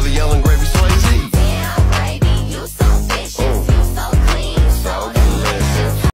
The yelling